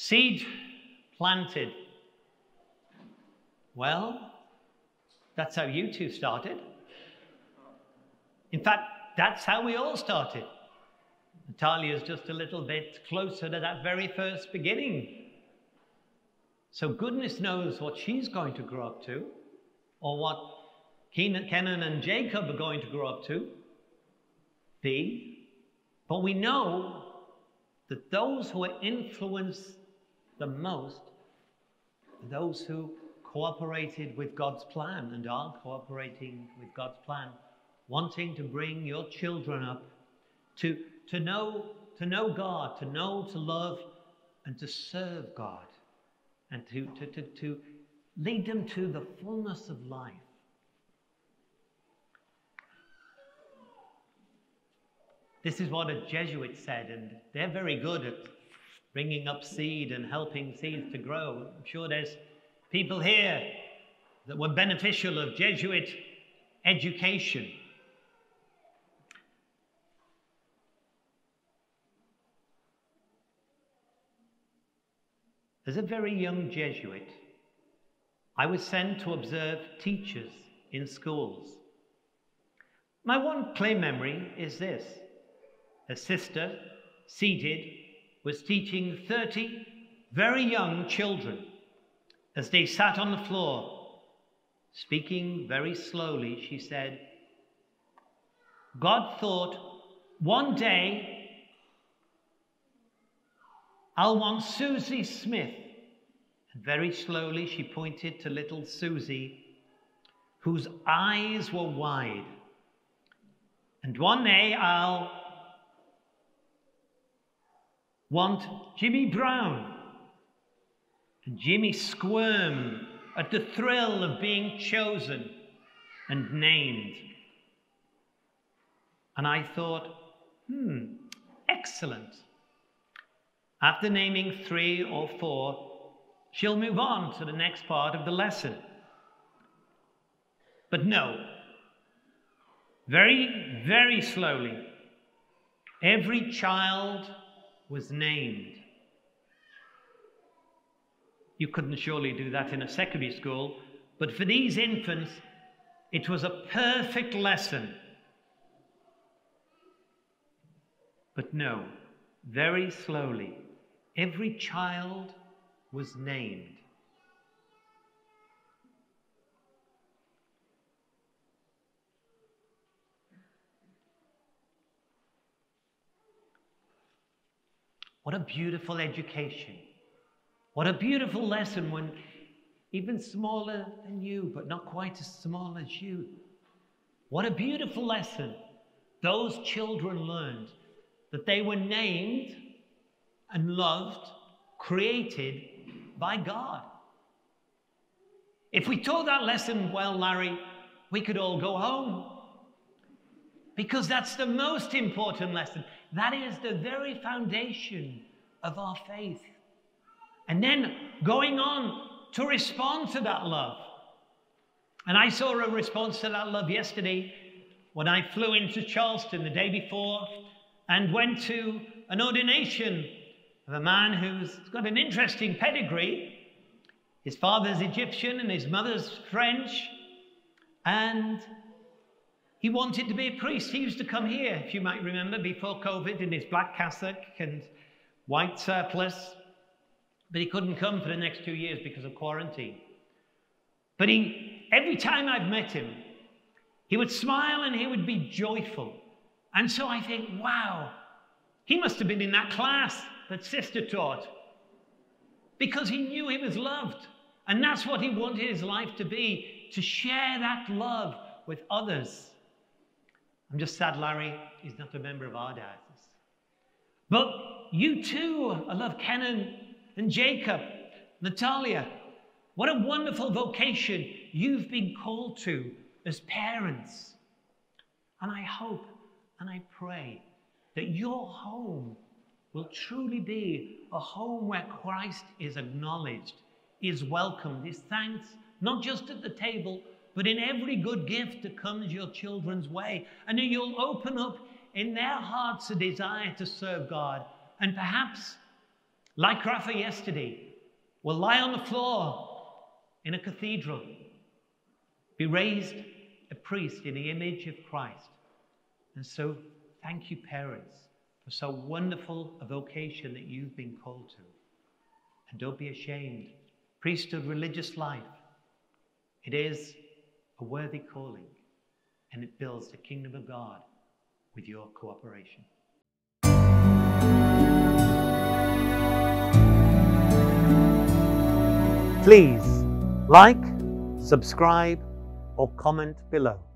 Seed planted. Well, that's how you two started. In fact, that's how we all started. Natalia's just a little bit closer to that very first beginning. So goodness knows what she's going to grow up to, or what Kenan and Jacob are going to grow up to be. But we know that those who are influenced the most those who cooperated with God's plan and are cooperating with God's plan, wanting to bring your children up to, to, know, to know God, to know, to love, and to serve God, and to, to, to, to lead them to the fullness of life. This is what a Jesuit said, and they're very good at bringing up seed and helping seeds to grow. I'm sure there's people here that were beneficial of Jesuit education. As a very young Jesuit, I was sent to observe teachers in schools. My one clear memory is this a sister seated was teaching 30 very young children as they sat on the floor. Speaking very slowly, she said, God thought, one day I'll want Susie Smith. And very slowly she pointed to little Susie, whose eyes were wide. And one day I'll want Jimmy Brown. And Jimmy squirmed at the thrill of being chosen and named. And I thought, hmm, excellent. After naming three or four, she'll move on to the next part of the lesson. But no, very, very slowly, every child was named. You couldn't surely do that in a secondary school, but for these infants, it was a perfect lesson. But no, very slowly, every child was named. What a beautiful education. What a beautiful lesson when even smaller than you, but not quite as small as you. What a beautiful lesson those children learned that they were named and loved, created by God. If we taught that lesson well, Larry, we could all go home. Because that's the most important lesson. That is the very foundation of our faith. And then going on to respond to that love. And I saw a response to that love yesterday when I flew into Charleston the day before and went to an ordination of a man who's got an interesting pedigree. His father's Egyptian and his mother's French. And he wanted to be a priest. He used to come here, if you might remember, before COVID in his black cassock and white surplice. But he couldn't come for the next two years because of quarantine. But he, every time I've met him, he would smile and he would be joyful. And so I think, wow, he must have been in that class that sister taught because he knew he was loved. And that's what he wanted his life to be to share that love with others. I'm just sad Larry is not a member of our diocese. But you too, I love Kenan and Jacob, Natalia. What a wonderful vocation you've been called to as parents. And I hope and I pray that your home will truly be a home where Christ is acknowledged, is welcomed, is thanked, not just at the table, but in every good gift that comes your children's way. And you'll open up in their hearts a desire to serve God. And perhaps like Rafa yesterday, will lie on the floor in a cathedral, be raised a priest in the image of Christ. And so, thank you, parents, for so wonderful a vocation that you've been called to. And don't be ashamed. Priesthood, religious life, it is a worthy calling, and it builds the kingdom of God with your cooperation. Please like, subscribe, or comment below.